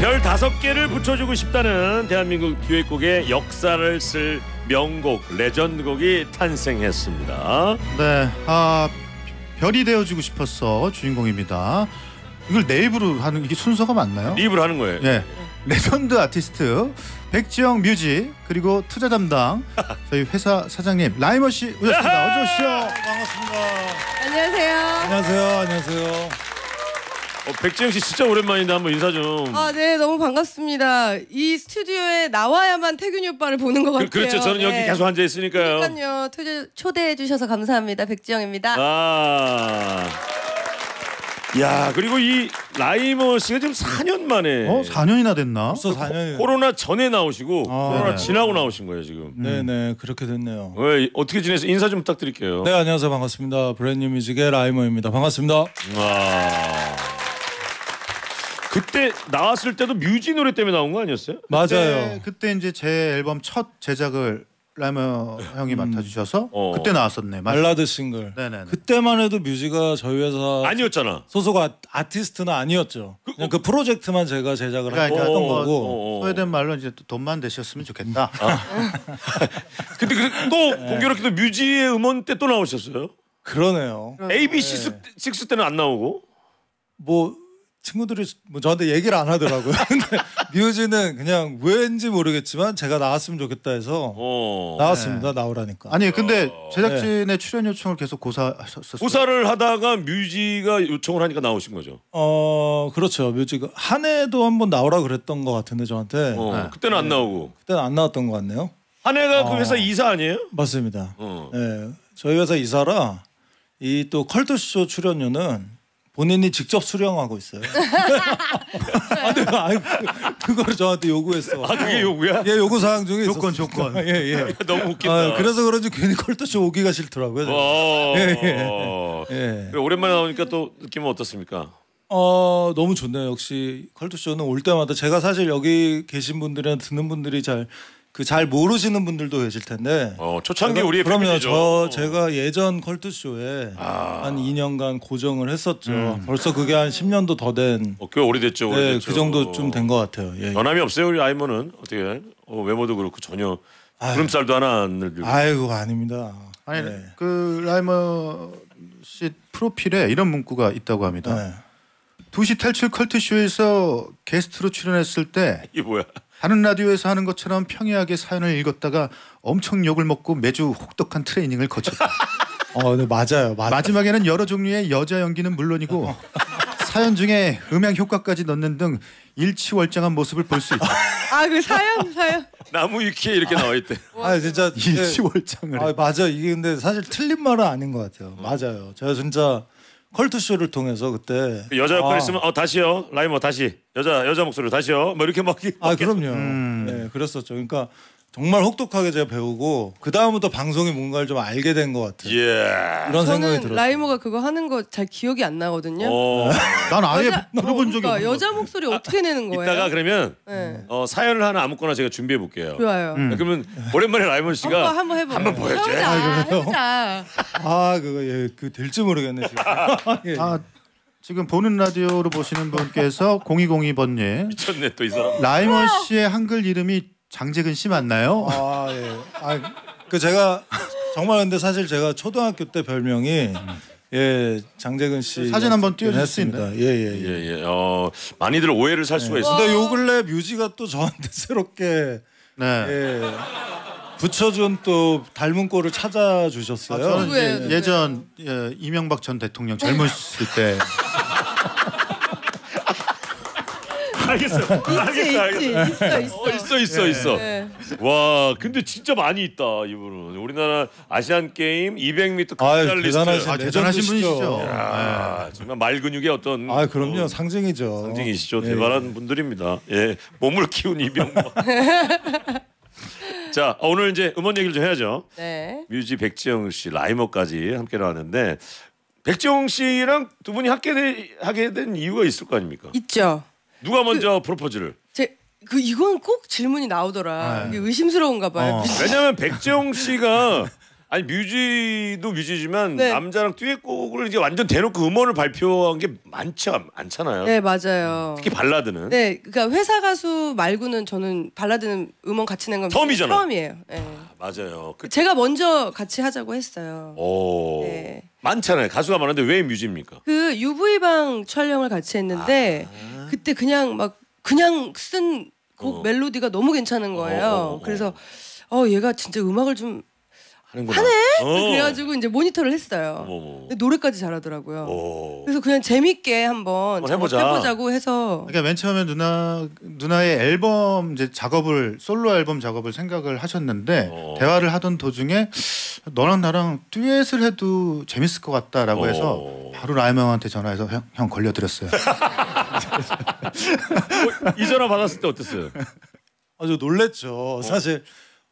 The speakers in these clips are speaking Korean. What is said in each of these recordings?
별 다섯 개를 붙여주고 싶다는 대한민국 듀엣곡의 역사를 쓸 명곡 legend곡이 탄생했습니다. 네, 아 별이 되어주고 싶었어 주인공입니다. 이걸 내 입으로 하는 이게 순서가 맞나요? 립을 하는 거예요. 예, 레전드 아티스트 백지영 뮤지 그리고 투자 담당 저희 회사 사장님 라이머 씨 오셨습니다. 어서 오십시오. 반갑습니다. 안녕하세요. 안녕하세요. 안녕하세요. 어, 백지영 씨 진짜 오랜만인데 한번 인사 좀. 아, 네, 너무 반갑습니다. 이 스튜디오에 나와야만 태균이 오빠를 보는 것 같아요. 그, 렇죠 저는 여기 네. 계속 앉아 있으니까요. 그러니까요. 초대, 초대해 주셔서 감사합니다. 백지영입니다. 아. 야 그리고 이 라이머 씨가 지금 4년 만에 어, 4년이나 됐나? 벌써 4년이 코로나 전에 나오시고 아, 코로나 네. 지나고 나오신 거예요 지금. 네 네 그렇게 됐네요. 왜 어떻게 지내서 인사 좀 부탁드릴게요. 네 안녕하세요 반갑습니다. 브랜뉴 뮤직의 라이머입니다. 반갑습니다. 와. 그때 나왔을 때도 뮤지 노래 때문에 나온 거 아니었어요? 맞아요. 그때, 그때 이제 제 앨범 첫 제작을 라이머 형이 맡아주셔서 어. 그때 나왔었네. 맞- 발라드 싱글. 네네네. 그때만 해도 뮤지가 저희 회사 아니었잖아. 소속 아, 아티스트는 아니었죠. 그 냥 그 프로젝트만 제가 제작을 그러니까 했던 어, 거고. 어, 어. 소외된 말로 이제 또 돈만 되셨으면 좋겠다. 근데 그, 또 공교롭게도 뮤지의 음원 때 또 나오셨어요. 그러네요. ABC 6 때는 안 나오고. 뭐 친구들이 뭐 저한테 얘기를 안 하더라고요. 근데 뮤지는 그냥 왜인지 모르겠지만 제가 나왔으면 좋겠다 해서 어. 나왔습니다. 나오라니까. 아니 근데 제작진의 출연 요청을 계속 고사하셨었어요. 고사를 하다가 뮤지가 요청을 하니까 나오신 거죠. 어 그렇죠. 뮤직 한 해도 한번 나오라 그랬던 것 같은데 저한테 어. 네. 그때는 안 나오고. 그때는 안 나왔던 것 같네요. 한 해가 그 어. 회사 이사 아니에요? 맞습니다. 어. 네, 저희 회사 이사라 이 또 컬투쇼 출연료는 본인이 직접 수령하고 있어요. 아, 네, 아니, 그- 그거를 저한테 요구했어. 아 그게 요구야? 예, 요구 사항 중에 조건. 조건. 예, 예. 너무 웃긴다. 아, 그래서 그런지 괜히 컬투쇼 오기가 싫더라고요. 어. 예, 예. 그래, 오랜만에 나오니까 또 느낌은 어떻습니까? 어 너무 좋네요. 역시 컬투쇼는 올 때마다 제가 사실 여기 계신 분들이나 듣는 분들이 잘 그 잘 모르시는 분들도 계실 텐데. 어, 초창기 우리의 그럼요. 저 제가 예전 컬투쇼에 아. 한 2년간 고정을 했었죠. 벌써 그게 한 10년도 더 된. 어, 꽤 오래됐죠. 네, 오래됐죠. 그 정도 좀 된 것 같아요. 예. 변함이 없어요 우리 라이머는 어떻게 어, 외모도 그렇고 전혀 주름살도 하나 안 늘고. 아이고 아닙니다. 아니 네. 그 라이머 씨 프로필에 이런 문구가 있다고 합니다. 네. 두시 탈출 컬투쇼에서 게스트로 출연했을 때 이게 뭐야? 다른 라디오에서 하는 것처럼 평이하게 사연을 읽었다가 엄청 욕을 먹고 매주 혹독한 트레이닝을 거쳤다. 어, 네 맞아요. 맞. 마지막에는 여러 종류의 여자 연기는 물론이고 사연 중에 음향 효과까지 넣는 등 일치월장한 모습을 볼 수 있다. 아, 그 사연, 사연. 나무 위키에 이렇게 나와 있대. 아 진짜 네. 일치월장을. 아 맞아 이게 근데 사실 틀린 말은 아닌 것 같아요. 맞아요. 제가 진짜 컬투 쇼를 통해서 그때 그 여자 역할 아, 있으면 어 다시요 라이머 다시 여자 여자 목소리로 다시요 뭐 이렇게 막 아 그럼요. 음. 네 그랬었죠. 그러니까 정말 혹독하게 제가 배우고 그 다음부터 방송이 뭔가를 좀 알게 된 것 같아요. 예. 이런 생각이 저는 들었어요. 라이머가 그거 하는 거 잘 기억이 안 나거든요. 어. 난 아예 여자- 들어본 적이 그러니까 없는 여자 목소리 어떻게 내는 거예요? 이따가 그러면 네. 어, 사연을 하나 아무거나 제가 준비해 볼게요. 좋아요. 음. 그러면 오랜만에 라이머 씨가 한번 해봐. 한번 보여줘요. 해보자. 아? 해보자. 아 그거 예 그 될지 모르겠네 지금. 예. 아 지금 보는 라디오로 보시는 분께서 0202번님 미쳤네 또 이 사람. 라이머 씨의 한글 이름이 장재근 씨 맞나요? 아 예. 아 그 제가 정말 근데 사실 제가 초등학교 때 별명이 예 장재근 씨 사진 한번 띄워줄 수 했습니다. 예예 예. 예 예. 어 많이들 오해를 살 수가 있어. 근데 요 근래 뮤지가 또 저한테 새롭게 네. 예. 붙여준 또 닮은 꼴을 찾아주셨어요. 저는 누구예요, 이제 누구예요? 예전 예, 이명박 전 대통령 젊었을 때 알겠어. 있지, 알겠어. 있지, 알겠어. 있어, 있어. 어, 있어 있어 있어. 네. 와 근데 진짜 많이 있다 이분은. 우리나라 아시안 게임 200m 아유, 금메달리스트. 대단하신 아, 대단하신 레전드시죠. 분이시죠. 아, 정말 말 근육의 어떤 아 그럼요 어, 상징이죠. 상징이시죠. 예. 대단한 분들입니다. 예, 몸을 키운 이병헌. 자, 오늘 이제 음원 얘기를 좀 해야죠. 네. 뮤지 백지영 씨, 라이머까지 함께 나왔는데 백지영 씨랑 두 분이 함께 되, 하게 된 이유가 있을 거 아닙니까? 있죠. 누가 먼저 프로포즈를? 제 그 이건 꼭 질문이 나오더라. 네. 이게 의심스러운가 봐요. 어. 왜냐면 백지영 씨가 아니 뮤지도 뮤지지만 네. 남자랑 듀엣곡을 이제 완전 대놓고 음원을 발표한 게 많지 않- 않잖아요. 네 맞아요. 특히 발라드는. 네, 그러니까 회사 가수 말고는 저는 발라드는 음원 같이 낸 건 처음이잖아요. 처음이에요. 네. 맞아요. 그, 제가 먼저 같이 하자고 했어요. 오. 네. 많잖아요. 가수가 많은데 왜 뮤지입니까? 그 UV 방 촬영을 같이 했는데 그때 그냥 막 그냥 쓴곡 어. 멜로디가 너무 괜찮은 거예요. 어, 어, 어. 그래서 어 얘가 진짜 음악을 좀 하는구나. 하네? 어. 그래가지고 이제 모니터를 했어요. 어머. 근데 노래까지 잘하더라고요. 오. 그래서 그냥 재밌게 한번 해보자. 고 해서 그러니까 맨 처음에 누나 누나의 앨범 이제 작업을 솔로 앨범 작업을 생각을 하셨는데 어. 대화를 하던 도중에 너랑 나랑 듀엣을 해도 재밌을 것 같다라고 해서 어. 바로 라이머 형한테 전화해서 형, 형 걸려들었어요. 어, 이 전화 받았을 때 어땠어요? 아주 놀랬죠. 사실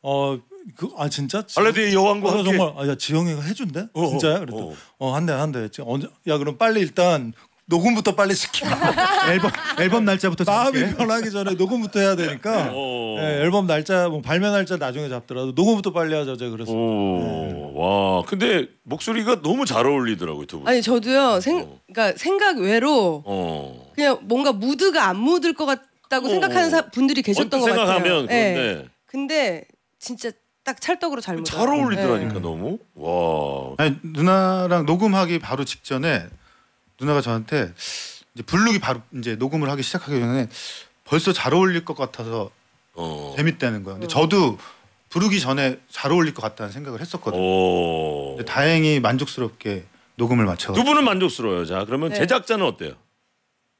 어 그 아 진짜 발라드의 여왕과 아, 함께. 정말 아, 야 지영이가 해준대 어, 진짜야 어, 그랬더니 어. 어 한대 한대 언제 야 그럼 빨리 일단 녹음부터 빨리 시켜 앨범 앨범 날짜부터 마음이 잡게. 변하기 전에 녹음부터 해야 되니까 어. 예, 앨범 날짜 뭐 발매 날짜 나중에 잡더라도 녹음부터 빨리 하자 제가 그래서 오. 와. 근데 목소리가 너무 잘 어울리더라고요, 두 분. 아니 저도요 생 어. 그러니까 생각 외로 어. 그냥 뭔가 무드가 안 묻을 것 같다고 어. 생각하는 사- 분들이 계셨던 언뜻 것 같아요. 생각하면 네. 그런데 근데 진짜 딱 찰떡으로 잘 묻어요. 잘 어울리더라니까 네. 너무. 와. 아니 누나랑 녹음하기 바로 직전에 누나가 저한테 이제 부르기 바로 이제 녹음을 하기 시작하기 전에 벌써 잘 어울릴 것 같아서 어. 재밌다는 거예요. 근데 저도 부르기 전에 잘 어울릴 것 같다는 생각을 했었거든요. 오. 근데 다행히 만족스럽게 녹음을 마쳐. 두 분은 만족스러워요. 자, 그러면 네. 제작자는 어때요?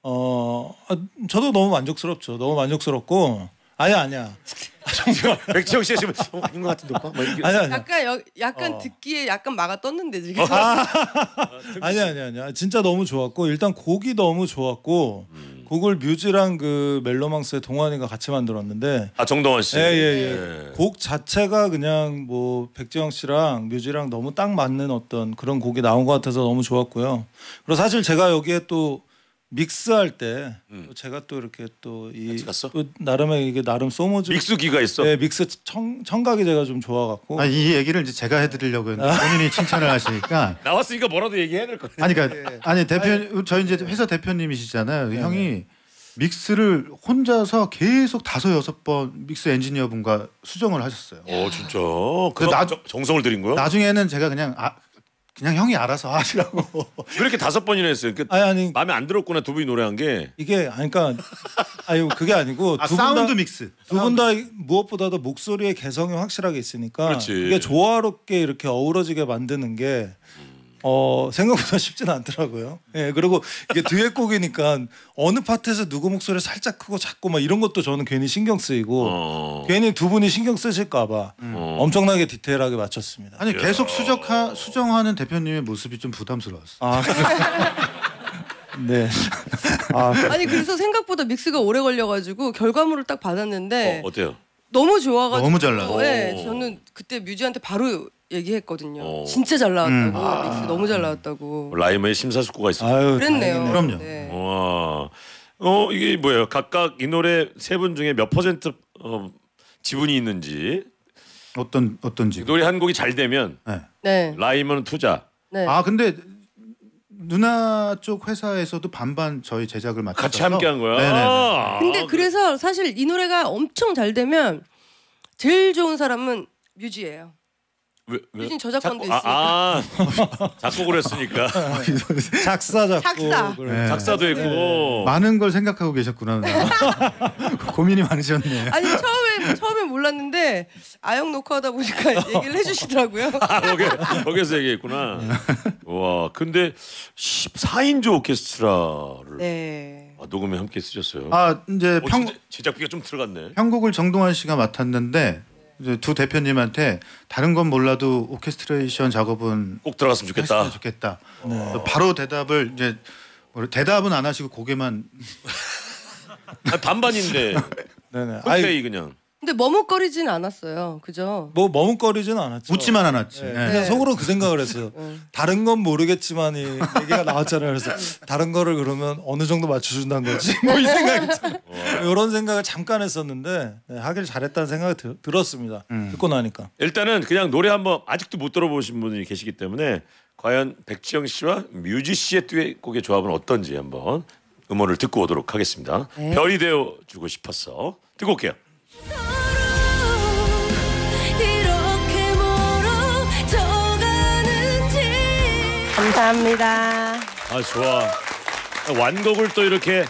어 아, 저도 너무 만족스럽죠 너무 만족스럽고 아니야 아니야 백지영 씨가 지금 어, 아닌 것 같은데 오빠? 막 이렇게. 아니야 아니야 약간 여, 약간 어. 듣기에 약간 막아 떴는데 지금. 아니야 아니야 아니야 진짜 너무 좋았고 일단 곡이 너무 좋았고 음. 곡을 뮤즈랑 그 멜로망스의 동환이가 같이 만들었는데 아 정동원 씨. 예예예 예. 곡 자체가 그냥 뭐 백지영 씨랑 뮤지랑 너무 딱 맞는 어떤 그런 곡이 나온 것 같아서 너무 좋았고요. 그리고 사실 제가 여기에 또 믹스할 때 음. 또 제가 또 이렇게 또이 갔어? 나름의 이게 나름 소모즈 믹스기가 있어. 네, 믹스 청, 청각이 제가 좀 좋아갖고 아, 이 얘기를 이제 제가 해드리려고 했는데 본인이 칭찬을 하시니까 나왔으니까 뭐라도 얘기해야 될 거. 아니 그러니까 아니 대표 저희 이제 회사 대표님이시잖아요. 형이 믹스를 혼자서 계속 다섯 여섯 번 믹스 엔지니어 분과 수정을 하셨어요. 어 진짜. 그 나- 나 정성을 들인 거야? 나중에는 제가 그냥 아 그냥 형이 알아서 하시라고. 왜 이렇게 다섯 번이나 했어요? 그 아니 아니 마음에 안 들었구나 두 분이 노래한 게. 이게 아니 그러니까 아니 그게 아니고 아 두분다 사운드 믹스. 두 분 다 무엇보다도 목소리의 개성이 확실하게 있으니까 그렇지. 이게 조화롭게 이렇게 어우러지게 만드는 게 어, 생각보다 쉽진 않더라고요. 예, 그리고 이게 듀엣곡이니까 어느 파트에서 누구 목소리 살짝 크고 작고 막 이런 것도 저는 괜히 신경 쓰이고 어. 괜히 두 분이 신경 쓰실까봐 어. 엄청나게 디테일하게 맞췄습니다. 아니 계속 수정하 수정하는 대표님의 모습이 좀 부담스러웠어. 아, 네. 아, 아니 그래서 생각보다 믹스가 오래 걸려가지고 결과물을 딱 받았는데 어, 어때요? 너무 좋아가지고 너무 잘 나왔어. 네, 저는 그때 뮤지한테 바로 얘기했거든요. 어. 진짜 잘 나왔다고 음. 믹스 너무 잘 나왔다고. 라이머의 심사숙고가 있어. 아유, 그랬네요. 다행이네요. 그럼요. 네. 와. 어 이게 뭐예요? 각각 이 노래 세 분 중에 몇 퍼센트 어, 지분이 있는지 어떤 어떤지. 노래 한 곡이 잘 되면 네. 네. 라이머는 투자. 네. 아 근데 누나 쪽 회사에서도 반반 저희 제작을 맡아서 같이 함께 한 거야. 네네네. 아, 근데 그- 그래서 사실 이 노래가 엄청 잘 되면 제일 좋은 사람은 뮤지예요. 왜, 왜? 뮤지는 저작권도 작곡- 아, 아, 작곡을 했으니까 작사 작곡 작사. 네. 작사도 했고. 많은 걸 생각하고 계셨구나. 고민이 많으셨네. 아니 처음에 처음에 몰랐는데 아영 녹화하다 보니까 얘기를 해주시더라고요. 아, 거기, 거기서 얘기했구나. 와, 근데 14인조 오케스트라를 네. 아, 녹음에 함께 쓰셨어요. 아 이제 어, 평 제작비가 좀 들어갔네. 편곡을 정동환 씨가 맡았는데 두 대표님한테 다른 건 몰라도 오케스트레이션 작업은 꼭 들어갔으면 좋겠다. 좋겠다. 그래서 바로 대답을 이제 뭐 대답은 안 하시고 고개만 아니, 반반인데 네네. 아이, 흔쾌히 그냥. 근데 머뭇거리진 않았어요. 그죠? 뭐 머뭇거리지는 않았죠. 웃지만 않았지. 네, 예. 그냥 네. 속으로 그 생각을 했어요. 음. 다른 건 모르겠지만 이 얘기가 나왔잖아요. 그래서 다른 거를 그러면 어느 정도 맞춰준다는 거지. 뭐 이 생각이 이런 생각을 잠깐 했었는데 네, 하길 잘했다는 생각이 들, 들었습니다. 음. 듣고 나니까. 일단은 그냥 노래 한번 아직도 못 들어보신 분이 계시기 때문에 과연 백지영 씨와 뮤지 씨의 듀엣곡의 조합은 어떤지 한번 음원을 듣고 오도록 하겠습니다. 네. 별이 되어 주고 싶었어. 듣고 올게요. 감사합니다. 아 좋아. 완곡을 또 이렇게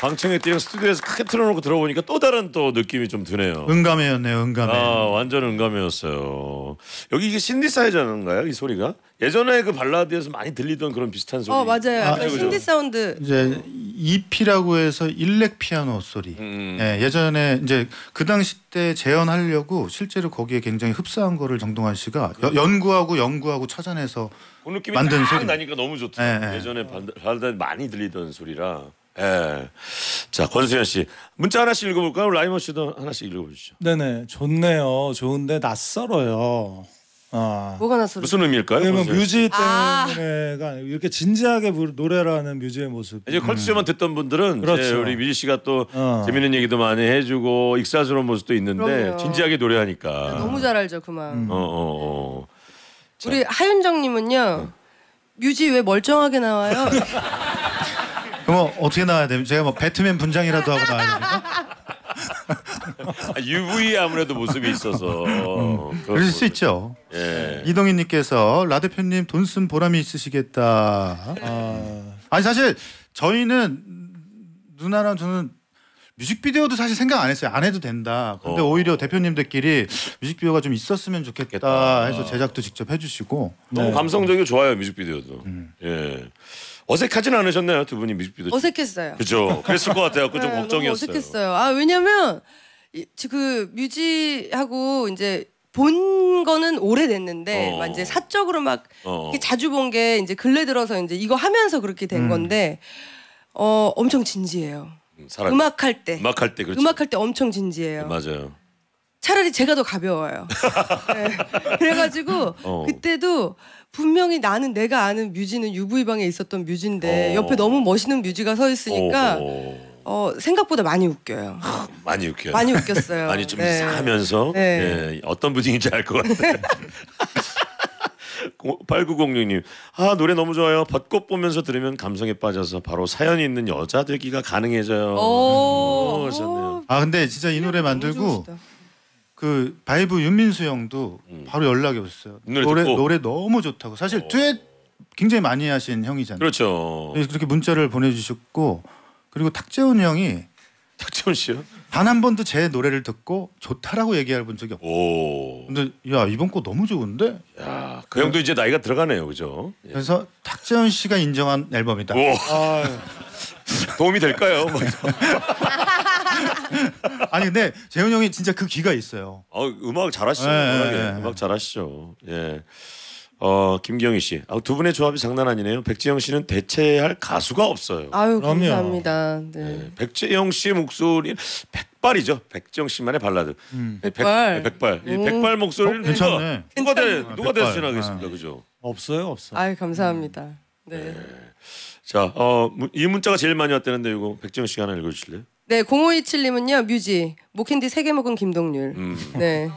방청에 뛰는 스튜디오에서 크게 틀어놓고 들어보니까 또 다른 또 느낌이 좀 드네요. 음감회였네요. 음감회. 아 완전 음감회였어요. 여기 이게 신디사이저인가요? 이 소리가 예전에 그 발라드에서 많이 들리던 그런 비슷한 소리. 어 맞아요. 그죠, 그죠. 신디 사운드. 이제 EP라고 해서 일렉 피아노 소리. 음. 예, 예전에 이제 그 당시 때 재현하려고 실제로 거기에 굉장히 흡사한 거를 정동환 씨가 여- 연구하고 연구하고 찾아내서 그 느낌이 만든 딱 소리. 나니까 너무 좋다. 예, 예. 예 전에 발라드 많이 들리던 소리라. 예. 자 권수현 씨 문자 하나씩 읽어볼까요? 라이머 씨도 하나씩 읽어보시죠. 네네 좋네요. 좋은데 낯설어요. 아. 뭐가 나서 무슨 의미일까요? 왜냐면 권수현 씨? 뮤지 아. 때문에가 아니고 이렇게 진지하게 노래를 하는 뮤지의 모습. 이제 컬투쇼만 듣던 분들은 그렇죠. 이제 우리 뮤지 씨가 또 어. 재밌는 얘기도 많이 해주고 익살스러운 모습도 있는데 그럼요. 진지하게 노래하니까. 너무 잘 알죠 그만. 음. 어, 어, 어. 우리 하윤정님은요. 뮤지 왜 멀쩡하게 나와요? 그럼 어떻게 나와야 됩니까? 제가 뭐 배트맨 분장이라도 하고 나와야 됩니까? 아, UV 아무래도 모습이 있어서. 음. 그럴 수 있죠. 예. 이동희님께서 라 대표님 돈 쓴 보람이 있으시겠다. 아, 아니 사실 저희는 누나랑 저는 뮤직비디오도 사실 생각 안 했어요. 안 해도 된다. 근데 어. 오히려 대표님들끼리 뮤직비디오가 좀 있었으면 좋겠다 좋겠다. 해서 제작도 직접 해주시고 너무 네. 감성적이고 좋아요 뮤직비디오도. 음. 예. 어색하진 않으셨나요 두 분이 뮤직비디오? 어색했어요. 그죠. 그랬을 것 같아요. 그 좀 네, 너무 걱정이었어요. 어색했어요. 아 왜냐면 이- 그 뮤지하고 이제 본 거는 오래됐는데 어. 막 이제 사적으로 막 어. 이렇게 자주 본 게 이제 근래 들어서 이제 이거 하면서 그렇게 된 음. 건데 어 엄청 진지해요. 음, 사람 음악 할 때. 음악 할 때 그렇죠. 음악 할 때 엄청 진지해요. 맞아요. 차라리 제가 더 가벼워요. 네. 그래가지고 어. 그때도 분명히 나는 내가 아는 뮤지는 UV 방에 있었던 뮤지인데 어. 옆에 너무 멋있는 뮤지가 서 있으니까 오, 어, 생각보다 많이 웃겨요. 많이 웃겨요. 많이 웃겼어요. 많이 좀 네. 이상하면서 네. 예, 어떤 분위기인지 알 것 같아요. 8906님 아 노래 너무 좋아요 벚꽃 보면서 들으면 감성에 빠져서 바로 사연이 있는 여자 되기가 가능해져요 오, 오, 하셨네요. 아 근데 진짜 이 노래 너무 만들고 좋으시다. 그 바이브 윤민수 형도 바로 연락이 왔어요. 이 노래 노래? 노래 너무 좋다고. 사실 듀엣 굉장히 많이 하신 형이잖아요. 그렇죠 그래서 그렇게 문자를 보내주셨고 그리고 탁재훈 형이 탁재훈 씨요 단 한 번도 제 노래를 듣고 좋다라고 얘기해 본 적이. 오야그 근데 야 이번 거 너무 좋은데? 그 형도 이제 나이가 들어가네요 그죠 예. 그래서 탁재훈 씨가 인정한 앨범이다. 오 아, 도움이 될까요 뭐. 아니 근데 재훈 형이 진짜 그 귀가 있어요. 어, 음악 잘하시죠. 네, 워낙에. 네, 네. 음악 잘하시죠. 예. 어 김경희 씨, 아, 두 분의 조합이 장난 아니네요. 백지영 씨는 대체할 가수가 없어요. 아유 그럼요. 감사합니다. 네. 네. 백지영 씨의 목소리 백발이죠. 백지영 씨만의 발라드. 음. 백, 백발. 네, 백발. 이 오. 백발 목소리를 어, 괜찮네. 누가 누가 대 괜찮네. 누가 백발. 대신하겠습니까, 아. 그죠? 없어요, 없어. 아유 감사합니다. 네. 자, 어, 무- 이 문자가 제일 많이 왔다는데 이거 백지영 씨가 하나 읽어주실래요? 네 0527님은요 뮤지 목캔디 세개 먹은 김동률. 음. 네.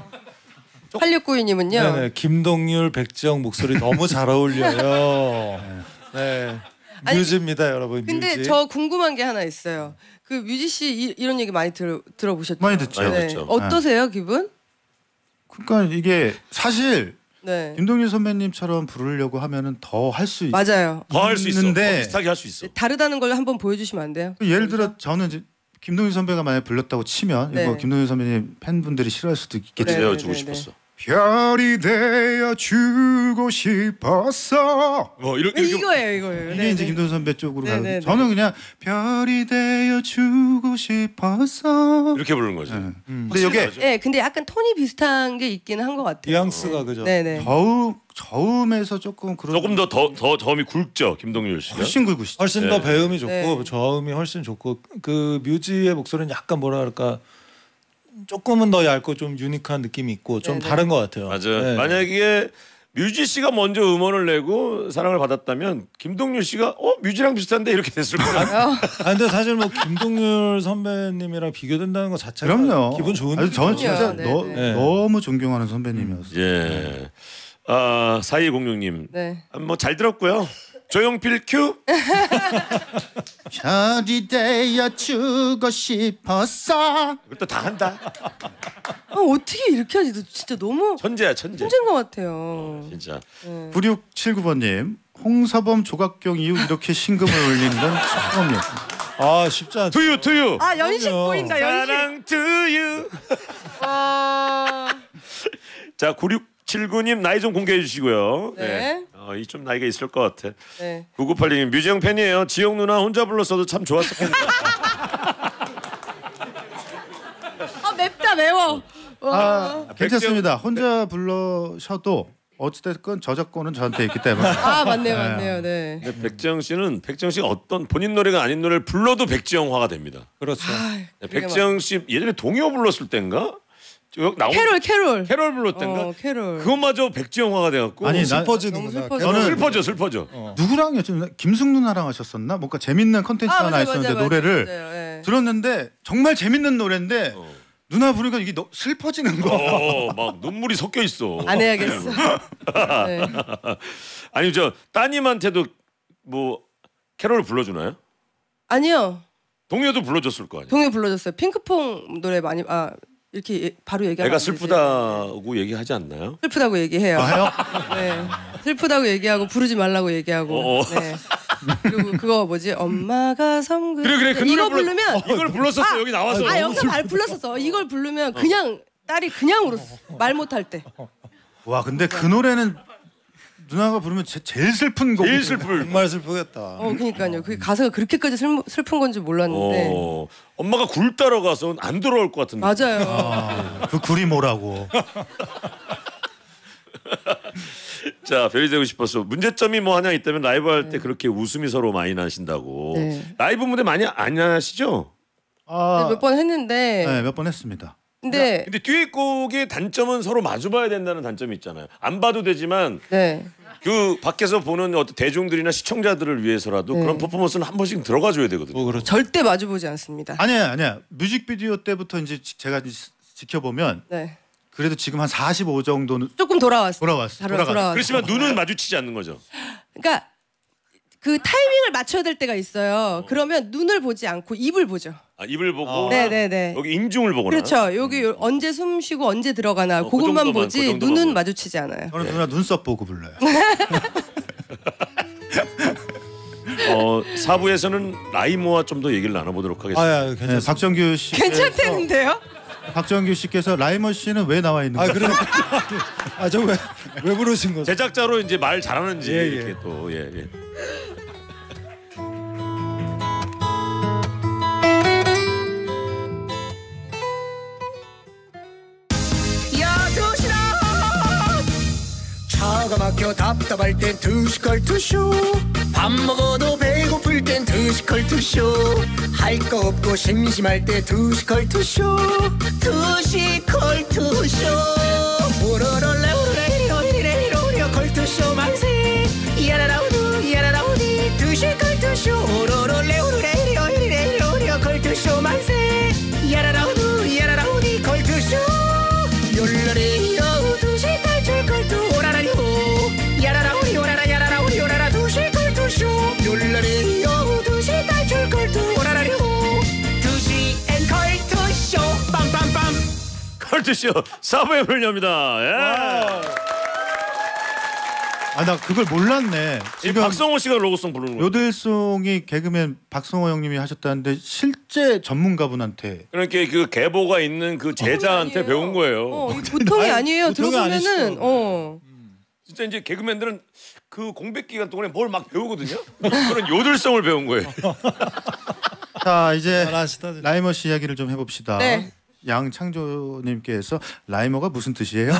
8692님은요. 네네, 김동률, 백지영 목소리 너무 잘 어울려요. 네, 아니, 뮤지입니다, 여러분. 근데 뮤지. 저 궁금한 게 하나 있어요. 그 뮤지 씨 이, 이런 얘기 많이 들 들어보셨죠? 많이 듣죠. 많이 네. 듣죠. 어떠세요 기분? 그러니까 이게 사실 네. 김동률 선배님처럼 부르려고 하면은 더 할 수 있. 맞아요. 더 할 수 있어. 더 있는데 비슷하게 할 수 있어. 다르다는 걸 한번 보여주시면 안 돼요? 예를 들어 저는 이제 김동률 선배가 만약 불렀다고 치면 네. 이거 김동률 선배님 팬분들이 싫어할 수도 있겠죠. 네, 그래요, 네, 주고 네, 싶었어. 별이 되어 주고 싶었어. 뭐 이렇게 네, 이렇게 이거예요, 이거예요. 이게 네, 이제 네. 김동률 선배 쪽으로 네, 가고 네, 네. 저는 그냥 별이 되어 주고 싶었어. 이렇게 부르는 거지. 네. 음. 근데 이게 확실히 네, 근데 약간 톤이 비슷한 게 있기는 한것 같아요. 뉘앙스가 그죠. 네네. 저음 저음에서 조금 그런 조금 더 더 더 저음이 굵죠, 김동률 씨가. 훨씬 굵으시죠. 훨씬 네. 더 배음이 좋고 네. 저음이 훨씬 좋고 그 뮤지의 목소리는 약간 뭐라 그럴까 조금은 더 얇고 좀 유니크한 느낌이 있고 좀 네네. 다른 것 같아요. 맞아요. 네. 만약에 뮤지 씨가 먼저 음원을 내고 사랑을 받았다면 김동률 씨가 어 뮤지랑 비슷한데 이렇게 됐을 거예요. 아 근데 사실 뭐 김동률 선배님이랑 비교된다는 것 자체가 그럼요. 기분 좋은 아니, 저는. 진짜 네, 너, 네. 너무 존경하는 선배님이었어요. 예. 아 사이공룡님. 네. 뭐 잘 들었고요. 조용필 큐. 별이 되어 주고 싶었어. 이것도 다 한다. 아, 어떻게 이렇게 하지? 너 진짜 너무 천재야 천재. 천재인 것 같아요. 진짜. 9679번님 홍서범 조각경 이후 이렇게 신금을 올린 건 처음이에요. 아 쉽지 않죠. 투유 투유. 아 연식 그럼요. 보인다 연식. 사랑 투유. 아, 자 9679님 나이 좀 공개해 주시고요. 네. 어, 이 좀 나이가 있을 것 같아. 네. 9982님 뮤지영 팬이에요. 지영 누나 혼자 불렀어도 참 텐데. 아 맵다 매워. 와. 아, 괜찮습니다. 혼자 부르셔도 어찌됐건 저작권은 저한테 있기 때문에. 아 맞네요 맞네요 네. 근데 백지영 씨는 백지영 씨가 어떤 본인 노래가 아닌 노래를 불러도 백지영화가 됩니다. 그렇죠. 아, 네, 그러게 백지영 씨 예전에 동요 불렀을 땐가? 저 나온 캐롤 캐롤. 캐롤 불렀을 땐가? 어 캐롤. 그것마저 백지영화가 돼갖고 아니, 나- 슬퍼지는구나. 슬퍼져. 저는 슬퍼져 슬퍼져. 누구랑 였죠? 김숙 누나랑 하셨었나? 뭔가 재밌는 컨텐츠 아, 하나 맞아요, 있었는데 맞아요, 노래를 맞아요, 예. 들었는데 정말 재밌는 노래인데 어. 누나 부르니까 이게 너, 슬퍼지는 거. 어, 막 눈물이 섞여 있어. 안 해야겠어. 네. 아니 저 따님한테도 뭐 캐롤을 불러주나요? 아니요. 동요도 불러줬을 거 아니에요. 동요 불러줬어요. 핑크퐁 노래 많이 아 이렇게 예- 바로 얘기하면 애가. 슬프다고 얘기하지 않나요? 슬프다고 얘기해요. 아, 해요? 네. 슬프다고 얘기하고 부르지 말라고 얘기하고. 어. 네. 그리고 그거 뭐지? 엄마가 섬그. 그래 그래 그 이거 불러- 부르면 이걸 불렀었어 여기 나와서. 아 여기서 말 불렀었어. 이걸 부르면 그냥 딸이 그냥 울었어. 말 못할 때. 와 근데 그 노래는 누나가 부르면 제, 제일 슬픈 곡. 제일 슬플. 정말 슬프겠다. 어 그러니까요. 그 가사가 그렇게까지 슬, 슬픈 건지 몰랐는데. 어, 엄마가 굴 따러 가서 안 돌아올 것 같은데. 맞아요. 그 굴이 뭐라고. 자 별이 되고 싶어서 문제점이 뭐 하나 있다면 라이브 할 때 그렇게 웃음이 서로 많이 나신다고. 네. 라이브 무대 많이 안 하시죠? 아, 몇 번 했는데. 네, 몇 번 했습니다. 근데 근데 듀엣곡의 단점은 서로 마주봐야 된다는 단점이 있잖아요. 안 봐도 되지만 네. 그 밖에서 보는 어떤 대중들이나 시청자들을 위해서라도 네. 그런 퍼포먼스는 한 번씩 들어가 줘야 되거든요. 뭐 그렇죠. 절대 마주보지 않습니다. 아니야 아니야 뮤직비디오 때부터 이제 지- 제가 이제 지- 지켜보면 네. 그래도 지금 한 45 정도는 조금 돌아왔어. 돌아왔어. 돌아, 돌아갔어. 돌아왔어. 그렇지만 눈은 마주치지 않는 거죠. 그러니까 그 타이밍을 맞춰야 될 때가 있어요. 그러면 눈을 보지 않고 입을 보죠. 아, 입을 보고 네, 네, 네. 여기 인중을 보거나. 그렇죠. 여기 요- 언제 숨 쉬고 언제 들어가나 어, 그 그것만 정도만, 보지 그 정도만 눈은 보고. 마주치지 않아요. 저는 누나 눈썹 보고 불러요. 어, 사부에서는 라이머와 좀 더 얘기를 나눠보도록 하겠습니다. 아야 네, 괜찮습니다. 박정규 씨. 괜찮대는데요? 박정규 씨께서 라이머 씨는 왜 나와 있는 아 거예요? 그래. 아저 왜왜 부르신 거죠? 제작자로 이제 말 잘하는지 예, 예. 이렇게 또 예, 예. 차가 막혀 답답할 땐 두시컬 투쇼. 밥 먹어도 배고플 땐 두시컬 투쇼. 할 거 없고 심심할 때 두시컬 투쇼. 두시컬 투쇼 컬투쇼 사부의 문을 엽니다. 예. 아 나 그걸 몰랐네. 이 지금 박성호 씨가 로고송 부르는 거. 요들송이 개그맨 박성호 형님이 하셨다는데 실제 전문가분한테 그러니까 그 계보가 있는 그 제자한테 아니에요. 배운 거예요. 어, 이거 보통이 아니, 아니에요. 보통이 들어보면은 아니시죠. 어. 진짜 이제 개그맨들은 그 공백 기간 동안에 뭘 막 배우거든요. 그런 요들성을 배운 거예요. 자 이제 잘하시다. 진짜. 라이머 씨 이야기를 좀 해봅시다. 네. 양창조님께서 라이머가 무슨 뜻이에요?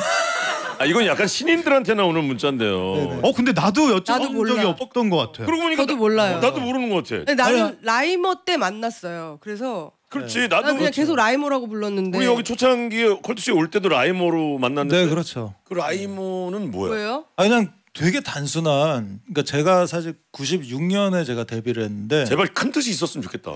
아 이건 약간 신인들한테 나오는 문자인데요. 어 근데 나도 여쭤본 나도 몰라. 적이 없던 것 같아요. 그러고 보니까 저도 나- 몰라요. 나도 모르는 것 같아. 근데 나는 아니, 라이머 때 만났어요. 그래서 그렇지 나도 난 그냥 계속 라이머라고 불렀는데 우리 여기 초창기 컬투쇼 올 때도 라이머로 만났는데 네 그렇죠. 그 라이머는 뭐야? 뭐예요? 아 그냥 되게 단순한. 그러니까 제가 사실 96년에 제가 데뷔를 했는데 제발 큰 뜻이 있었으면 좋겠다.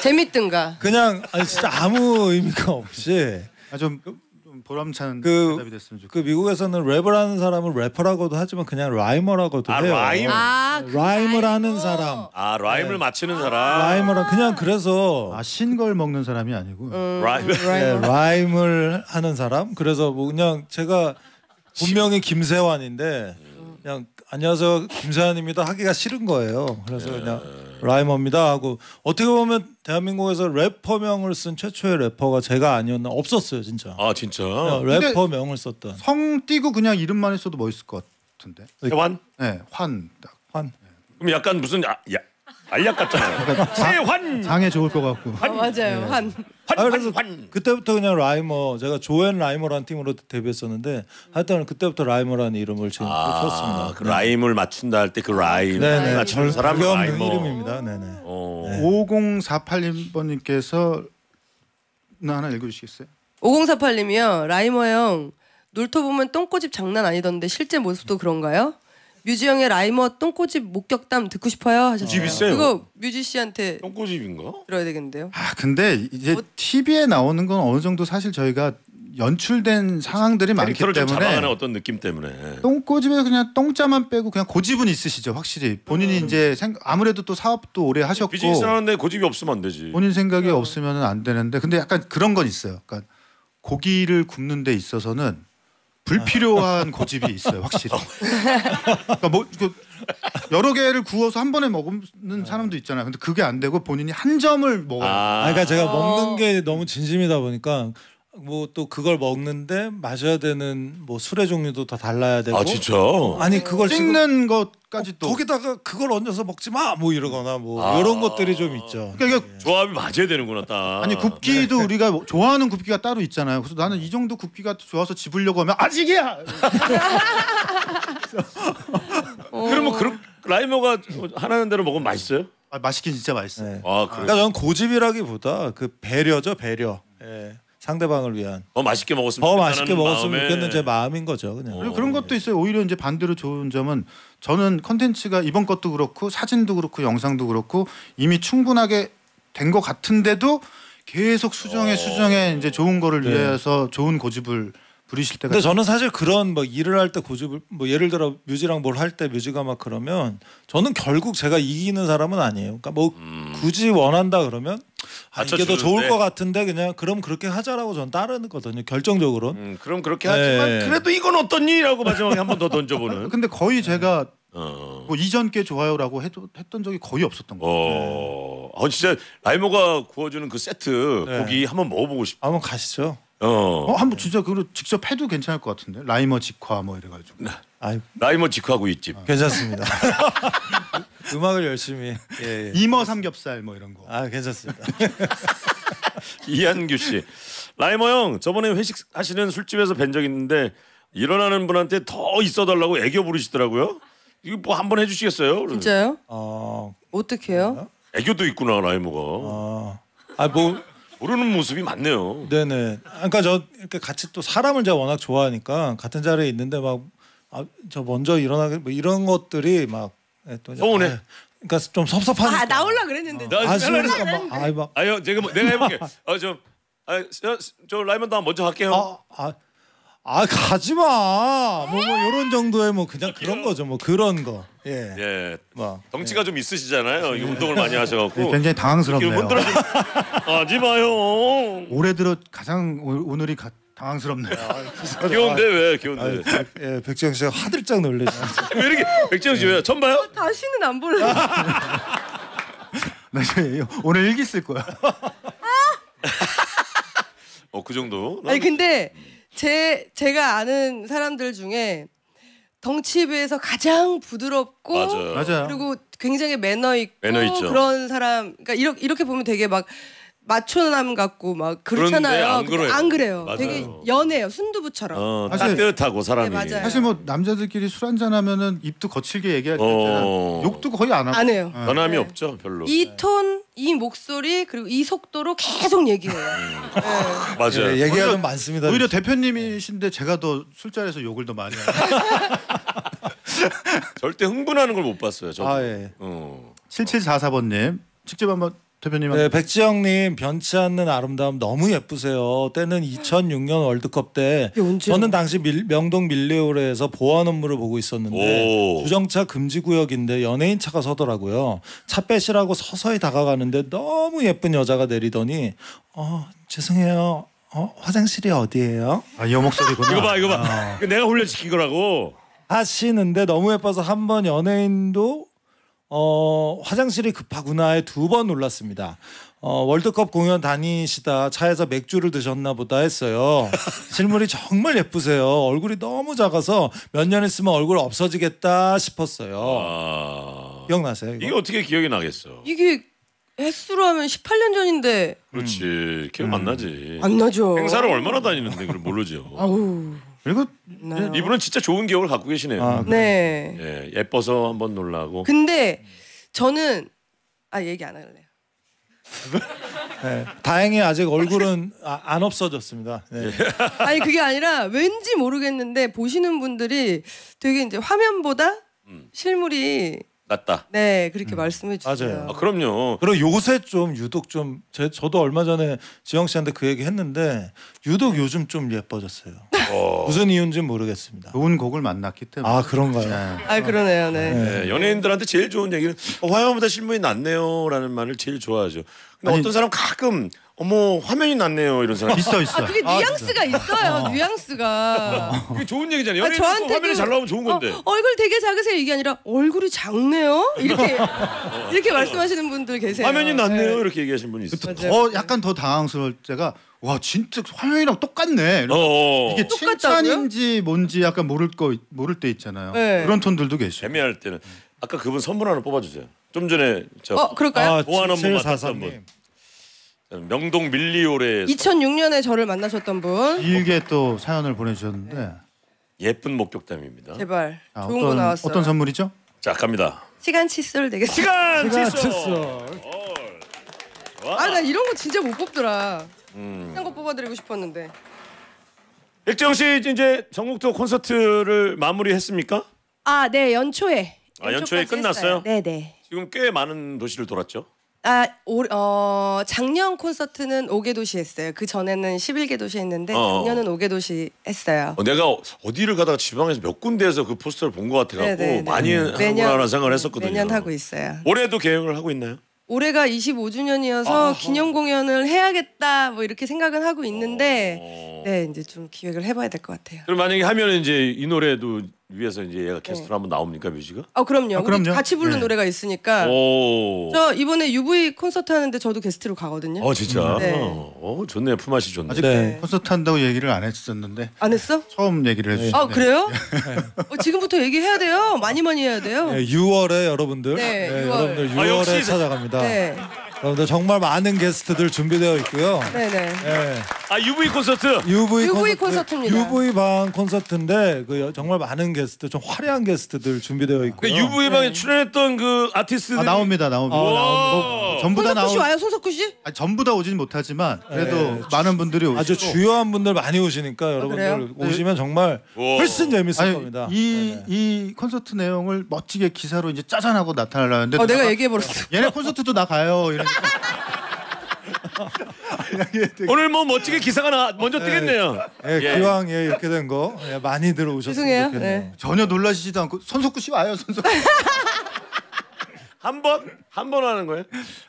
재밌든가. 그냥 아니 진짜 아무 의미가 없이 아, 좀, 좀 보람찬 그- 대답이 됐으면 좋겠어요. 그 미국에서는 랩을 하는 사람을 래퍼라고도 하지만 그냥 라이머라고도 아, 해요. 라임? 아, 그 라임을 하는 라이머. 사람. 아 라임을 맞히는 사람. 라이머라 그냥 그래서 아 신걸 먹는 사람이 아니고 음, 라이머. 네, 라이머. 라임을 하는 사람. 그래서 뭐 그냥 제가 본명이 김세환인데 그냥 안녕하세요 김세환입니다 하기가 싫은 거예요. 그래서 그냥 라이머입니다 하고 어떻게 보면 대한민국에서 래퍼명을 쓴 최초의 래퍼가 제가 아니었나 없었어요 진짜. 아 진짜. 그냥 래퍼명을 썼던 성 떼고 그냥 이름만 있어도 멋있을 것 같은데. 네, 환. 딱. 한 그럼 약간 무슨 아, 야, 알약 같잖아요. 세환. 장에 좋을 것 같고. 어, 맞아요. 한 환, 아, 환, 그래서 환. 그때부터 그냥 라이머 제가 조앤 라이머라는 팀으로 데뷔했었는데 하여튼 그때부터 라이머라는 이름을 지금 아, 썼습니다. 그 라임을 맞춘다 할 때 그 라임 네네 맞추는 사람 라이머. 이름입니다. 네네. 어. 5048번님께서 나 하나 읽어주시겠어요? 5048님이요. 라이머 형 놀토 보면 똥고집 장난 아니던데 실제 모습도 그런가요? 뮤지 형의 라이머 똥고집 목격담 듣고 싶어요 하셨어요. 집 있어요? 그거 뮤지 씨한테 똥고집인가? 들어야 되겠는데요. 아 근데 이제 뭐- TV에 나오는 건 어느 정도 사실 저희가 연출된 상황들이 많기 때문에 잡아가는 어떤 느낌 때문에. 똥꼬집에서 그냥 똥자만 빼고 그냥 고집은 있으시죠 확실히 본인이 이제 생, 아무래도 또 사업도 오래 하셨고 비즈니스 하는데 고집이 없으면 안 되지. 본인 생각이 없으면 안 되는데 근데 약간 그런 건 있어요. 그러니까 고기를 굽는 데 있어서는 불필요한 고집이 있어요, 확실히. 그러니까 뭐 그 여러 개를 구워서 한 번에 먹는 사람도 있잖아요. 근데 그게 안 되고 본인이 한 점을 먹어요. 아, 아, 그러니까 제가 어. 먹는 게 너무 진심이다 보니까 뭐 또 그걸 먹는데 마셔야 되는 뭐 술의 종류도 다 달라야 되고 아 진짜. 아니 그걸 지금 찍는 것까지 또 거기다가 그걸 얹어서 먹지 마 뭐 이러거나 뭐 아. 이런 것들이 좀 있죠. 그러니까 이게 조합이 맞아야 되는구나 딱. 아니 굽기도 우리가 뭐 좋아하는 굽기가 따로 있잖아요. 그래서 나는 이 정도 굽기가 좋아서 집으려고 하면 아직이야. 그러면 그 라이머가 하라는 대로 먹으면 맛있어요? 아, 맛있긴 진짜 맛있어요. 네. 아 그래. 그러니까 저는 고집이라기보다 그 배려죠 배려. 예. 상대방을 위한 더 맛있게 먹었으면 더 맛있게 먹었으면 마음에 좋겠는 제 마음인 거죠. 그냥. 그리고 그런 것도 있어요. 오히려 이제 반대로 좋은 점은 저는 컨텐츠가 이번 것도 그렇고 사진도 그렇고 영상도 그렇고 이미 충분하게 된 것 같은데도 계속 수정해 수정해 이제 좋은 거를 네. 위해서 좋은 고집을 부리실 때가 근데 저는 사실 그런 뭐 일을 할 때 고집을 뭐 예를 들어 뮤지랑 뭘 할 때 뮤지가 막 그러면 저는 결국 제가 이기는 사람은 아니에요. 그러니까 뭐 굳이 원한다 그러면 아, 이게 더. 좋을 것 같은데 그냥 그럼 그렇게 하자라고 저는 따르거든요. 결정적으로. 음, 그럼 그렇게 하지만 네. 그래도 이건 어떻니라고 마지막에 한 번 더 던져보는. 근데 거의 제가 어. 뭐 이전 게 좋아요라고 해도 했던 적이 거의 없었던 거예요. 어. 어 진짜 라이머가 구워주는 그 세트 네. 고기 한번 먹어보고 싶. 한번 가시죠. 어. 어, 한번 진짜 그걸 직접 해도 괜찮을 것 같은데 라이머 직화 뭐 이래가지고. 아유 라이머 직화구이집. 괜찮습니다. 음악을 열심히. 예, 예. 이머 삼겹살 뭐 이런 거. 아 괜찮습니다. 이한규 씨. 라이머 형 저번에 회식 하시는 술집에서 뵌 적 있는데 일어나는 분한테 더 있어달라고 애교 부리시더라고요. 이거 뭐 한번 해주시겠어요? 진짜요? 어, 어떻게요? 애교도 있구나 라이머가. 어. 아뭐 모르는 모습이 많네요. 네네. 그러니까 저 이렇게 같이 또 사람을 제가 워낙 좋아하니까 같은 자리에 있는데 막 아 저 먼저 일어나게 뭐 이런 것들이 막 예, 또 서운해? 아, 그러니까 좀 섭섭하니까. 아 나올라 그랬는데. 나 아, 지금 그러니까 막 아이 막 아유 제가 뭐, 내가 해볼게. 아좀 아, 저, 저 라이먼도 한번 먼저 할게요. 아, 아, 아 가지 마. 뭐, 뭐 이런 정도의 뭐 그냥 그런 거죠. 뭐 그런 거. 예. 예. 뭐. 덩치가 좀 있으시잖아요. 이 운동을 많이 하셔갖고. 굉장히 이렇게 당황스럽네요. 흔들어 좀 하지 마요. 올해 들어 가장 오- 오늘이 가, 당황스럽네요. 귀여운데 왜 아, 귀여운데? 백- 예, 백지영 씨가 화들짝 놀래죠. 왜 이렇게 백지영 씨 왜요? 처음 봐요? 다시는 안 볼래. 나 오늘 일기 쓸 거야. 어 그 정도. 아니 근데 제 제가 아는 사람들 중에 덩치에 비해서 가장 부드럽고 맞아. 맞아요. 그리고 굉장히 매너 있고 매너 있죠. 그런 사람 그러니까 이렇게 이렇게 보면 되게 막 마초남 같고 막 그렇잖아요. 안 그래요. 안 그래요. 맞아요. 되게 연해요. 순두부처럼. 어, 사실- 따뜻하고 사람이. 네, 맞아요. 사실 뭐 남자들끼리 술 한잔 하면은 입도 거칠게 얘기할 때 어. 욕도 거의 안 하고 안 해요. 네. 변함이 네. 없죠, 별로. 이 톤, 이 목소리 그리고 이 속도로 계속 얘기해요. 음. 네. 맞아요. 예, 얘기하면 오히려- 많습니다. 오히려 대표님이신데 제가 더 술자리에서 욕을 더 많이 해요. 절대 흥분하는 걸 못 봤어요. 저도. 아 예. 어. 7744번님 직접 한번 대표님 네, 백지영님 변치 않는 아름다움 너무 예쁘세요. 때는 2006년 월드컵 때? 저는 당시 밀- 명동 밀레오레에서 보안 업무를 보고 있었는데 오. 주정차 금지 구역인데 연예인 차가 서더라고요. 차 빼시라고 서서히 다가가는데 너무 예쁜 여자가 내리더니 어 죄송해요. 어 화장실이 어디예요? 아, 이 목소리구나. 이거 봐, 이거 봐. 아. 내가 훈련 시킨 거라고. 하시는데 너무 예뻐서 한 번 연예인도 어 화장실이 급하구나에 두 번 놀랐습니다. 어 월드컵 공연 다니시다 차에서 맥주를 드셨나 보다 했어요. 실물이 정말 예쁘세요. 얼굴이 너무 작아서 몇 년 있으면 얼굴 없어지겠다 싶었어요. 아. 기억나세요? 이거? 이게 어떻게 기억이 나겠어? 이게 횟수로 하면 18년 전인데 그렇지. 기억 안 나지. 안 나죠. 행사를 얼마나 다니는데 그걸 모르죠. 아우. 그리고 나요. 이분은 진짜 좋은 기억을 갖고 계시네요. 아, 네. 예, 예뻐서 한번 놀라고. 근데 저는 아 얘기 안 할래요. 네. 다행히 아직 얼굴은 아, 안 없어졌습니다. 네. 아니 그게 아니라 왠지 모르겠는데 보시는 분들이 되게 이제 화면보다 음. 실물이 낫다. 네 그렇게 말씀해 주세요. 맞아요. 아, 그럼요. 그리고 요새 좀 유독 좀 제, 저도 얼마 전에 지영 씨한테 그 얘기 했는데 유독 요즘 좀 예뻐졌어요. 어. 무슨 이유인지 모르겠습니다. 좋은 곡을 만났기 때문에. 아 그런가요? 네. 아 그러네요. 네. 예, 연예인들한테 제일 좋은 얘기는 어, 화면보다 실물이 낫네요라는 말을 제일 좋아하죠. 근데 아니- 어떤 사람 가끔 어머 화면이 낫네요 이런 사람. 있어 있어. 그게 뉘앙스가 있어요. 뉘앙스가. 그게 좋은 얘기잖아요. 아, 연예인 저한테도 화면이 잘 나오면 좋은 건데. 어, 얼굴 되게 작으세요 이게 아니라 얼굴이 작네요 이렇게 이렇게 말씀하시는 분들 계세요. 화면이 낫네요 네. 이렇게 얘기하시는 분이 있어요. 더 약간 더 당황스러울 때가 와 진짜 화면이랑 똑같네. 이러면서 어, 이게 똑같다고요? 칭찬인지 뭔지 약간 모를 거 모를 때 있잖아요. 네. 그런 톤들도 계셔. 애매할 때는 아까 그분 선물 하나 뽑아주세요. 좀 전에 저 어 그럴까요? 아, 보안 업무 맡았던 7743님. 분. 명동 밀리오레 2006년에 저를 만나셨던 분 길게 또 사연을 보내주셨는데 예쁜 목격담입니다. 제발 자, 좋은 거 어떤 나왔어요. 어떤 선물이죠? 자 갑니다. 시간 칫솔 되겠습니다. 시간 칫솔. 칫솔. 와. 아나 이런 거 진짜 못 뽑더라. 음. 비싼 거 뽑아드리고 싶었는데. 백정 씨 이제 전국투어 콘서트를 마무리했습니까? 아 네 연초에. 아, 연초에 연초까지 끝났어요? 했어요. 네 네. 지금 꽤 많은 도시를 돌았죠. 아, 올, 어, 작년 콘서트는 5개 도시 했어요. 그 전에는 11개 도시 했는데 어. 작년은 5개 도시 했어요. 어, 내가 어디를 가다가 지방에서 몇 군데에서 그 포스터를 본 것 같아갖고 네네네. 많이 하구나라는 생각을 했었거든요. 매년 하고 있어요. 올해도 계획을 하고 있나요? 올해가 25주년이어서 아하. 기념 공연을 해야겠다 뭐 이렇게 생각은 하고 있는데 어. 네 이제 좀 기획을 해봐야 될 것 같아요. 그럼 만약에 하면 이제 이 노래도 위해서 이제 얘가 게스트로 한번 나옵니까 뮤지가? 아 그럼요. 아, 그럼요. 우리 같이 부르는 네. 노래가 있으니까 오. 저 이번에 UV 콘서트 하는데 저도 게스트로 가거든요. 어 진짜. 네. 어 좋네 품맛이 좋네. 아직 네. 콘서트 한다고 얘기를 안 했었는데 안 했어? 처음 얘기를 해주셨네. 아 그래요? 어, 지금부터 얘기해야 돼요. 많이 많이 해야 돼요. 네, 6월에 여러분들, 네, 6월. 여러분들 아, 6월에 역시 찾아갑니다. 네, 여러분들 정말 많은 게스트들 준비되어 있고요. 네, 네. 네. 아 UV 콘서트. UV, UV 콘서트, 콘서트입니다. UV 방 콘서트인데 그 여- 정말 많은 게스트, 좀 화려한 게스트들 준비되어 있고요. 그 UV 방에 출연했던 그 아티스트들 아, 나옵니다, 나옵니다. 아, 와. 전부 다 손석구 나오. 씨 와요, 손석구 씨? 아, 전부 다 오진 못하지만 그래도 네. 많은 분들이 오시고. 아주 주요한 분들 많이 오시니까 여러분들 그래요? 오시면 정말 와. 훨씬 재밌을 아니, 겁니다. 이, 네네. 이 콘서트 내용을 멋지게 기사로 이제 짜잔하고 나타나려는데 어, 내가 얘기해 버렸어. 얘네 콘서트도 나 가요 이러니까 오늘 뭐 멋지게 기사가 나 먼저 뜨겠네요. 예, 예. 기왕 예, 이렇게 된거 예, 많이들 오셨으면 죄송해요. 좋겠네요. 네. 전혀 놀라시지도 않고 손석구 씨 와요 손석구 한 번? 한 번 하는 거예요?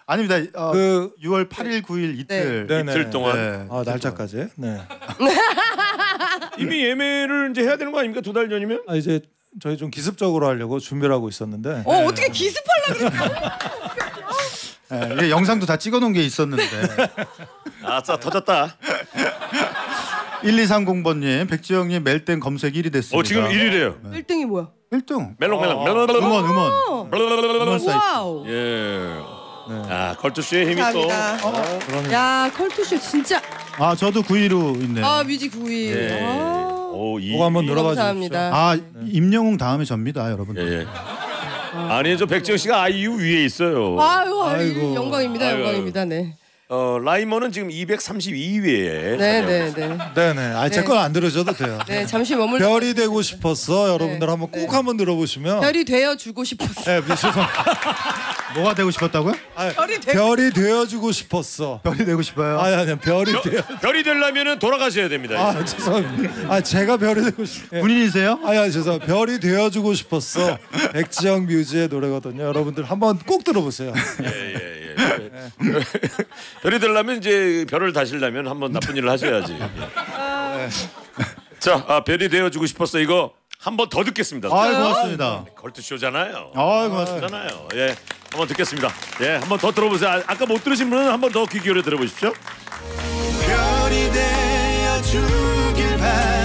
아닙니다 어, 그 6월 8일 9일 이틀 네. 이틀 동안 네. 아, 날짜까지. 네. 이미 예매를 이제 해야 되는 거 아닙니까? 두 달 전이면? 아 이제 저희 좀 기습적으로 하려고 준비를 하고 있었는데 어, 어떻게 기습하려 그래? 네, 이게 영상도 다 찍어놓은 게 있었는데 아싸 터졌다. 1230번님 백지영님 멜땡 검색 1위 됐습니다 어 지금 1위래요. 1등이 뭐야? 1등 멜롱멜롱 음원 음원 어. 음원 사이트. wow. 예. 아 컬투쇼의 힘이 또. 감사합니다. 야 컬투쇼 진짜 아 저도 9위로 있네요. 아 뮤지 9위. 예. 아, 오, 이. 그거 한번 들어봐 주십시오. 감사합니다. 아 임영웅 다음에 접니다, 여러분. 예, 예. 아니 저 백지영 씨가 아이유 위에 있어요. 아유, 아유 아이고. 영광입니다. 아유, 영광입니다. 네. 어 라이머는 지금 232위에. 네, 네, 네. 네네. 아, 제 네. 건안 들으셔도 돼요. 네, 잠시 머물. 별이 되고 싶었어. 여러분들 한번 꼭 네. 한번 들어보시면. 별이 되어 주고 싶었어. 네, 죄송. 뭐가 되고 싶었다고요? 아, 별이 되- 별이 되어주고 싶었어. 별이 되고 싶어요. 아니 아니 별이 별- 되어. 별이 되려면은 돌아가셔야 됩니다. 아 죄송합니다. 아 제가 별이 되고 싶. 예. 군인이세요? 아야 죄송. 별이 되어주고 싶었어. 백지영 뮤즈의 노래거든요. 여러분들 한번 꼭 들어보세요. 예, 예, 예. 별이 되려면 이제 별을 다시려면 한번 나쁜 일을 하셔야지. 예. 자, 아, 별이 되어주고 싶었어. 이거 한 번 더 듣겠습니다. 아 고맙습니다. 걸트쇼잖아요. 아 고맙습니다. 잖아요. 예, 한번 듣겠습니다. 예, 한번 더 들어보세요. 아, 아까 못 들으신 분은 한번 더 귀 기울여 들어보십시오. 별이 되어 주길 바라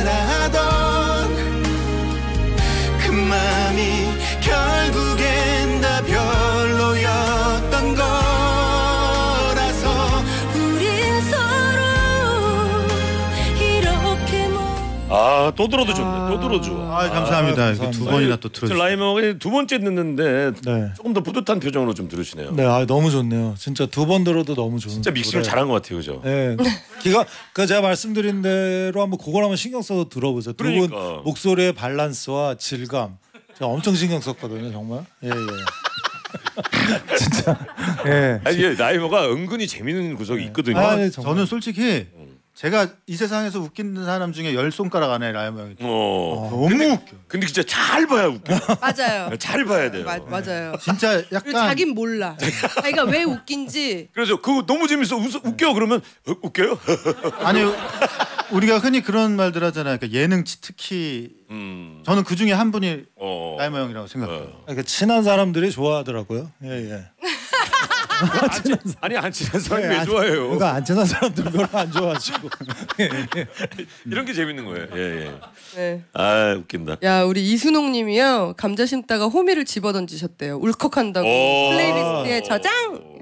아, 또 들어도 좋네. 또 들어줘. 아 감사합니다. 이렇게 두. 번이나 또저 들어주세요. 라이머가 두 번째 듣는데 네. 조금 더 뿌듯한 표정으로 좀 들으시네요. 네, 아 너무 좋네요. 진짜 두 번 들어도 너무 좋은. 진짜 믹싱을 노래. 잘한 것 같아요, 그죠? 네, 기가 그 제가 말씀드린 대로 한번 그걸 한번 신경 써서 들어보세요. 두 분 그러니까. 목소리의 밸런스와 질감 제가 엄청 신경 썼거든요, 정말. 예, 예. 진짜. 예. 아니, 이게 라이머가 은근히 재밌는 구석이 있거든요. 아, 네, 정말. 저는 솔직히 제가 이 세상에서 웃기는 사람 중에 열 손가락 안에 라이머 형이 어. 너무 웃겨. 근데 진짜 잘 봐야 웃겨. 맞아요. 잘 봐야 돼요. 마, 맞아요. 진짜 그리고 약간 자긴 몰라. 자기가 왜 웃긴지. 그래서 그거 너무 재밌어 웃어, 웃겨 그러면 어, 웃겨요? 아니 우리가 흔히 그런 말들 하잖아요. 그러니까 예능치 특히 음. 저는 그 중에 한 분이 어. 라이머 형이라고 생각해요. 이렇게 친한 사람들이 좋아하더라고요. 예, 예. 안 친- 아니 안 친한 사람이 왜 안- 좋아해요? 그러니까 안 친한 사람들 별로 안 좋아하시고. 이런 게 재밌는 거예요. 예, 예. 네. 아 웃긴다. 야 우리 이순옥님이요 감자 심다가 호미를 집어 던지셨대요. 울컥한다고 오. 플레이리스트에 저장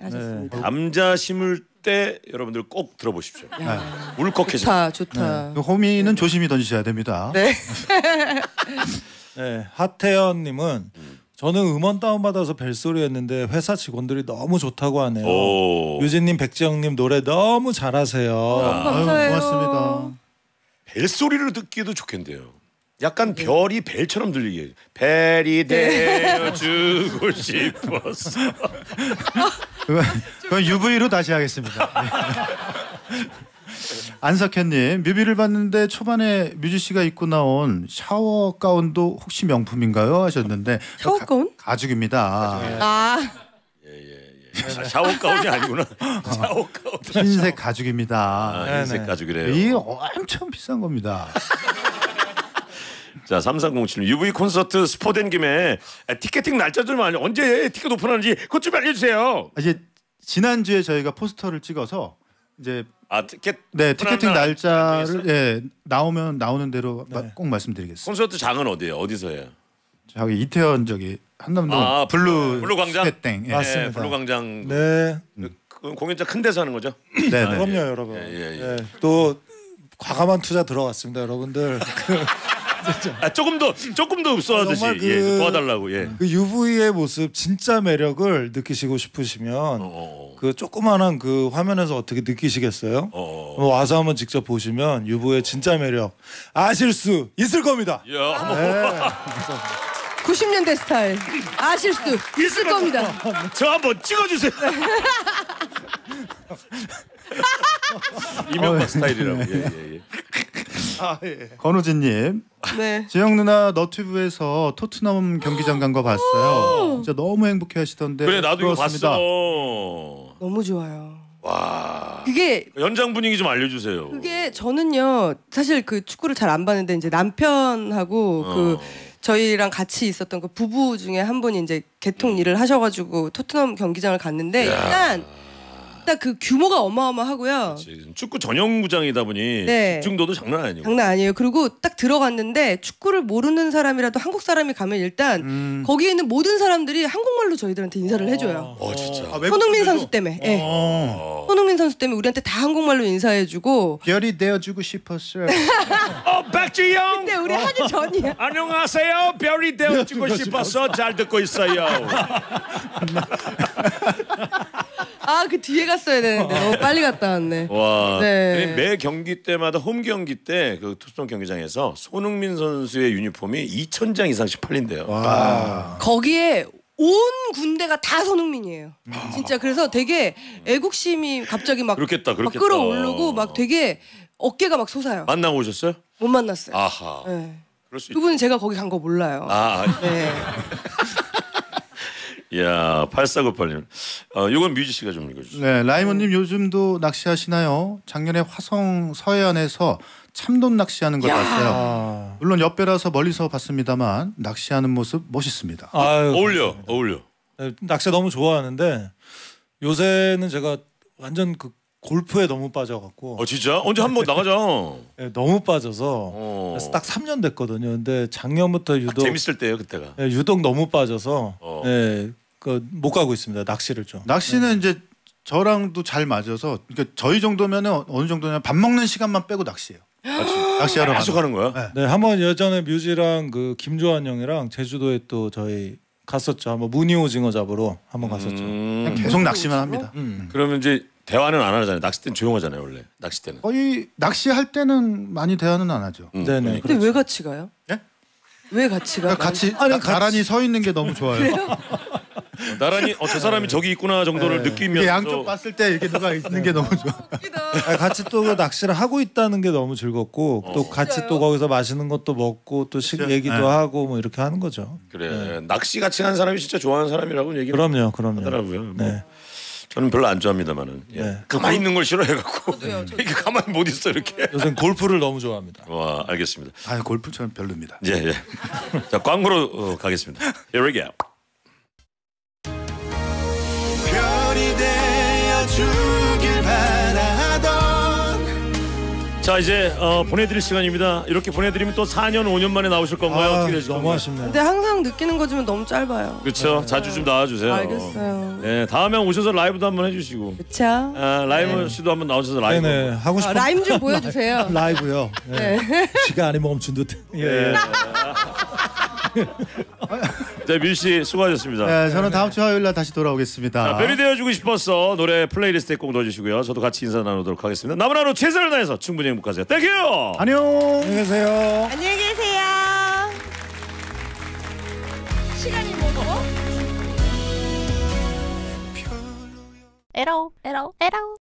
하셨습니다. 감자 심을 때 여러분들 꼭 들어보십시오. 야, 울컥해져. 좋다 좋다. 그 호미는 조심히 던지셔야 됩니다. 네. 네, 하태연님은 저는 음원 다운받아서 벨소리였는데 회사 직원들이 너무 좋다고 하네요. 오. 유진님, 백지영님 노래 너무 잘하세요. 너무 감사해요. 고맙습니다. 벨 소리를 듣기도 좋겠는데요. 약간 별이 벨처럼 들리게. 별이 되어주고 싶었어. 그건, 그건 UV로 다시 하겠습니다. 네. 안석현님 뮤비를 봤는데 초반에 뮤지 씨가 입고 나온 샤워 가운도 혹시 명품인가요 하셨는데 샤워 가운? 가, 죽입니다 아 샤워 가운이 아니구나. 샤워 가운. 흰색 가죽입니다. 아, 흰색 네네. 가죽이래요. 이게 엄청 비싼 겁니다. 자, 3307 UV 콘서트 스포된 김에 아, 티켓팅 날짜 좀 알려. 언제 티켓 오픈하는지 그것 좀 알려 주세요. 아, 이제 지난주에 저희가 포스터를 찍어서 이제 아 티켓 네 티켓팅 날 날짜를? 예 나오면 나오는 대로 마- 꼭 말씀드리겠습니다. 콘서트 장은 어디예요? 어디서 해요? 저기 이태원 저기 한남동 아, 블루 블루 광장? 스케땡 예. 맞습니다. 네, 블루 광장 네, 그 공연장 큰 데서 하는 거죠? 네, 네. 그럼요, 여러분. 예, 예, 예. 네, 또 과감한 투자 들어갔습니다, 여러분들. 그, 아, 조금 더 조금 더 읍소하듯이 정말 그- 예, 도와달라고 예. 그 UV의 모습, 진짜 매력을 느끼시고 싶으시면 어, 그 조그만한 그 화면에서 어떻게 느끼시겠어요? 어. 어, 와서 한번 직접 보시면 UV의 진짜 매력 아실 수 있을 겁니다. 야, 한번 네. 90년대 스타일 아실 수 있을 겁니다. 저 한번 찍어주세요. 이명박 스타일이라고. 예, 예, 예. 아, 예. 권우진님 네. 지영 누나 너튜브에서 토트넘 경기장 간 거 봤어요. 진짜 너무 행복해하시던데. 그래 나도 이거 부러웠습니다. 봤어. 너무 좋아요. 와. 그게 연장 분위기 좀 알려주세요. 그게 저는요 사실 그 축구를 잘 안 봤는데 이제 남편하고 어. 그 저희랑 같이 있었던 그 부부 중에 한 분이 이제 개통 일을 하셔가지고 토트넘 경기장을 갔는데 일단 딱그 규모가 어마어마하고요. 지금 축구 전용구장이다 보니 네. 집중도도 장난 아니고. 장난 아니에요. 그리고 딱 들어갔는데 축구를 모르는 사람이라도 한국 사람이 가면 일단 음. 거기에 있는 모든 사람들이 한국말로 저희들한테 인사를 해줘요. 어 진짜. 아, 손흥민 선수 때문에. 예. 어. 손흥민 선수 때문에 우리한테 다 한국말로 인사해주고. 별이 되어주고 싶었어요. 어 박지영. 근데 우리 하기 전이야. 안녕하세요. 별이 되어주고 싶어서 잘 듣고 있어요. 아 그 뒤에 갔어야 되는데 너무 빨리 갔다 왔네. 와. 네. 매 경기 때마다 홈 경기 때 그 투스톤 경기장에서 손흥민 선수의 유니폼이 2,000장 이상씩 팔린대요. 거기에 온 군대가 다 손흥민이에요. 진짜 그래서 되게 애국심이 갑자기 막, 그렇겠다, 막 그렇겠다. 끌어오르고 막 되게 어깨가 막 솟아요. 만나고 오셨어요? 못 만났어요. 아하. 네. 그럴 수 있. 두 분은 제가 거기 간 거 몰라요. 아, 네. 야, 8498님. 어, 이건 뮤지 씨가 좀 읽어주세요. 네, 라이먼님 요즘도 낚시하시나요? 작년에 화성 서해안에서 참돔 낚시하는 걸 봤어요. 아, 물론 옆배라서 멀리서 봤습니다만 낚시하는 모습 멋있습니다. 아유, 어울려, 어울려. 네, 낚시 너무 좋아하는데 요새는 제가 완전 그 골프에 너무 빠져갖고 어, 진짜? 언제 한번 나가자. 네, 너무 빠져서 어. 그래서 딱 3년 됐거든요. 근데 작년부터 유독 재밌을 때요, 그때가. 네, 유독 너무 빠져서 어. 네, 그 못 가고 있습니다. 낚시를 좀. 낚시는 이제 저랑도 잘 맞아서 그러니까 저희 정도면은 어느 정도냐 밥 먹는 시간만 빼고 낚시해요. 낚시하러 계속 가면. 하는 거야? 네. 네, 한번 예전에 뮤지랑 그 김조한 형이랑 제주도에 또 저희 갔었죠. 한번 무늬 오징어 잡으러 한번 갔었죠. 음, 그냥 계속 낚시만 합니다. 음. 그러면 이제 대화는 안 하잖아요. 낚시 때는 조용하잖아요, 원래. 낚시 때는. 거의 낚시할 때는 많이 대화는 안 하죠. 음, 네네. 그러니까. 근데 왜 같이 가요? 예? 왜 같이 가? 그러니까 같이 아니, 나- 같이- 나란히 서 있는 게 너무 좋아요. 나란히 어, 저 사람이 저기 있구나 정도를 네. 느끼면서 양쪽 봤을 때 이렇게 누가 있는 게 너무 좋아. 아, 같이 또 그 낚시를 하고 있다는 게 너무 즐겁고 또 같이 진짜요? 또 거기서 맛있는 것도 먹고 또 식. 얘기도 네. 하고 뭐 이렇게 하는 거죠. 그래 낚시 같이 간 사람이 진짜 좋아하는 사람이라고 얘기를 그럼요, 그럼요. 하더라고요. 뭐. 네. 저는 별로 안 좋아합니다만은 예. 네. 가만히 있는 걸 싫어해갖고 이렇게 가만히 못 있어 이렇게. 요새 골프를 너무 좋아합니다. 와 알겠습니다. 아 골프 저는 별로입니다. 예 예. 자 광고로 어, 가겠습니다. Here we go. 자 이제 어, 보내드릴 시간입니다. 이렇게 보내드리면 또 4년 5년 만에 나오실 건가요? 아, 어떻게 되실 너무 건가요? 아쉽네요. 근데 항상 느끼는 거지만 너무 짧아요. 그렇죠. 자주 좀 나와주세요. 알겠어요. 네 다음에 오셔서 라이브도 한번 해주시고. 그쵸? 아, 라이머 씨도 한번 나오셔서 라이브. 네네 하고 아, 싶은 라임 좀 보여주세요. 라이브요. 네. 시간이 멈춘 듯. 예. 예. 자 뮤지 씨 수고하셨습니다. 네, 저는 다음 주 화요일 날 다시 돌아오겠습니다. 자, 별이 되어주고 싶었어 노래 플레이리스트에 꼭 넣어주시고요. 저도 같이 인사 나누도록 하겠습니다. 남은 하루 최선을 다해서 충분히 행복하세요. Thank you. 안녕. 안녕히 계세요. 안녕히 계세요. 시간이 뭐 먹어? 에러 에러 에러